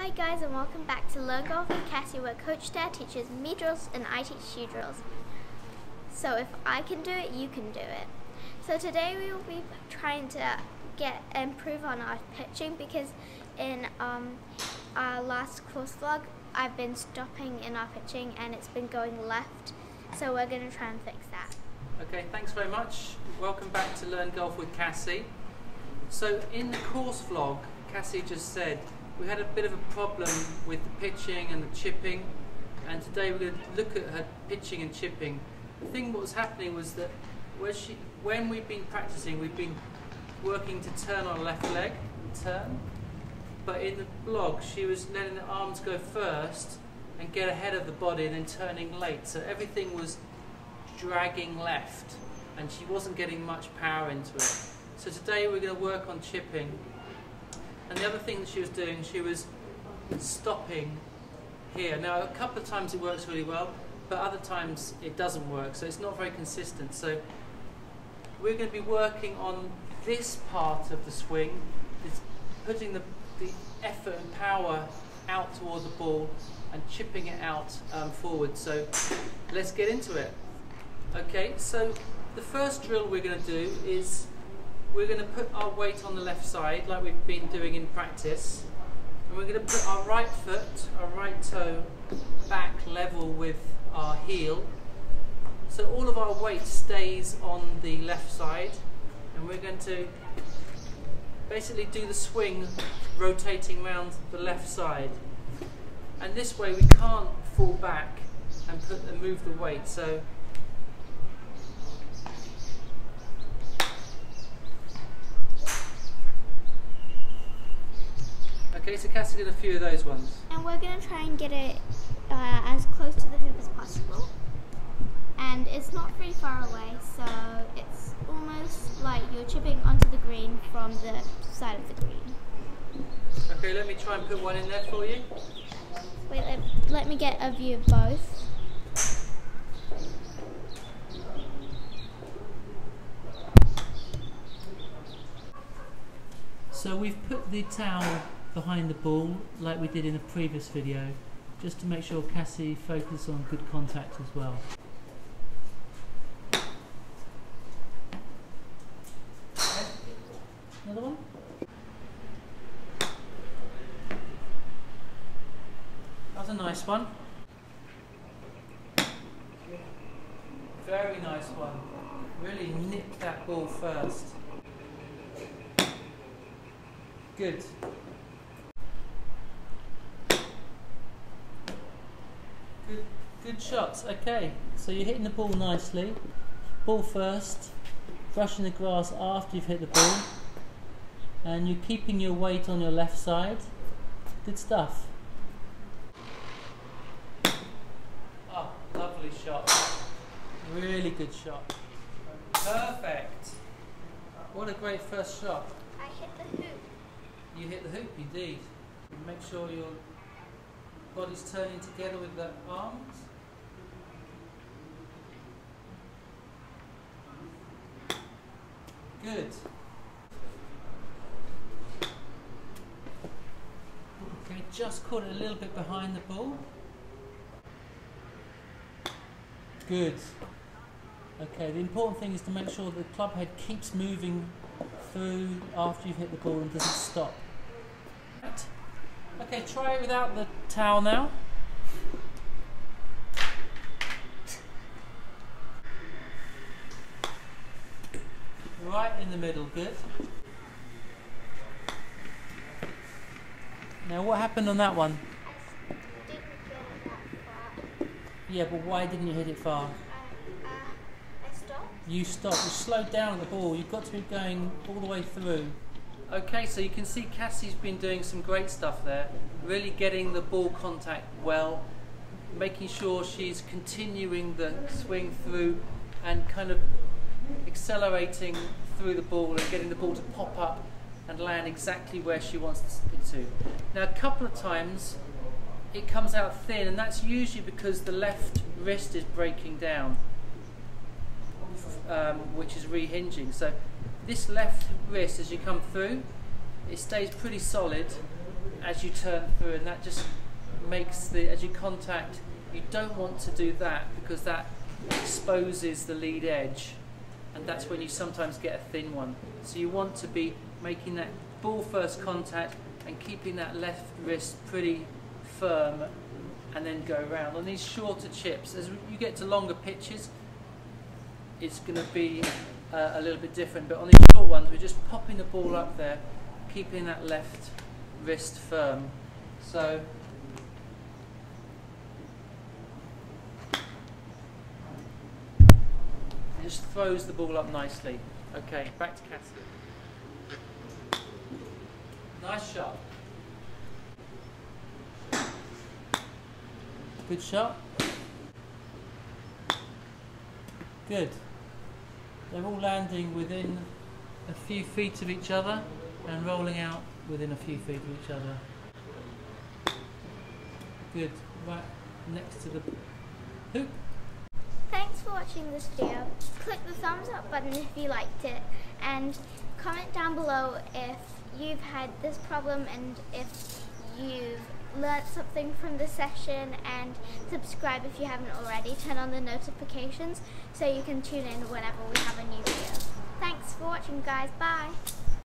Hi guys and welcome back to Learn Golf with Cassie where Coach Dad teaches me drills and I teach you drills. So if I can do it, you can do it. So today we will be trying to get improve on our pitching because in um, our last course vlog I've been stopping in our pitching and it's been going left. So we're going to try and fix that. Okay, thanks very much. Welcome back to Learn Golf with Cassie. So in the course vlog, Cassie just said we had a bit of a problem with the pitching and the chipping and today we're going to look at her pitching and chipping. The thing what was happening was that when, she, when we've been practicing we've been working to turn on left leg, turn, but in the blog she was letting the arms go first and get ahead of the body and then turning late so everything was dragging left and she wasn't getting much power into it. So today we're going to work on chipping and the other thing that she was doing, she was stopping here. Now, a couple of times it works really well, but other times it doesn't work, so it's not very consistent. So we're going to be working on this part of the swing, is putting the, the effort and power out toward the ball and chipping it out um, forward. So let's get into it. Okay, so the first drill we're going to do is we're going to put our weight on the left side like we've been doing in practice. And we're going to put our right foot, our right toe back level with our heel. So all of our weight stays on the left side. And we're going to basically do the swing rotating around the left side. And this way we can't fall back and put and move the weight. So Okay, so Cassie did a few of those ones. And we're going to try and get it uh, as close to the hoop as possible. And it's not very far away, so it's almost like you're chipping onto the green from the side of the green. Okay, let me try and put one in there for you. Wait, let, let me get a view of both. So we've put the towel behind the ball like we did in the previous video just to make sure Cassie focuses on good contact as well. Another one? That was a nice one. Very nice one. Really nick that ball first. Good. Good, shots. Okay, so you're hitting the ball nicely. Ball first, brushing the grass after you've hit the ball, and you're keeping your weight on your left side. Good stuff. Oh, lovely shot. Really good shot. Perfect. What a great first shot. I hit the hoop. You hit the hoop, indeed. Make sure your body's turning together with the arms. Good. Okay, just caught it a little bit behind the ball. Good. Okay, the important thing is to make sure the club head keeps moving through after you've hit the ball and doesn't stop. Right. Okay, try it without the towel now. Right in the middle, good. Now what happened on that one? Yeah, but why didn't you hit it far? Uh, I stopped. You stopped, you slowed down the ball, you've got to be going all the way through. Okay, so you can see Cassie's been doing some great stuff there, really getting the ball contact well, making sure she's continuing the swing through and kind of accelerating through the ball and getting the ball to pop up and land exactly where she wants it to. Now, a couple of times it comes out thin, and that's usually because the left wrist is breaking down, um, which is rehinging. So this left wrist, as you come through, it stays pretty solid, as you turn through, and that just makes the as you contact. You don't want to do that because that exposes the lead edge, and that's when you sometimes get a thin one. So you want to be making that ball first contact and keeping that left wrist pretty firm, and then go around. On these shorter chips, as you get to longer pitches, it's going to be uh, a little bit different. But on these short ones, we're just popping the ball up there, keeping that left wrist firm. So. Just throws the ball up nicely. Okay, back to Cassie. Nice shot. Good shot. Good. They're all landing within a few feet of each other and rolling out within a few feet of each other. Good. Right next to the hoop. Thanks for watching this video. Click the thumbs up button if you liked it and comment down below if you've had this problem and if you've learned something from the session and subscribe if you haven't already. Turn on the notifications so you can tune in whenever we have a new video. Thanks for watching guys. Bye.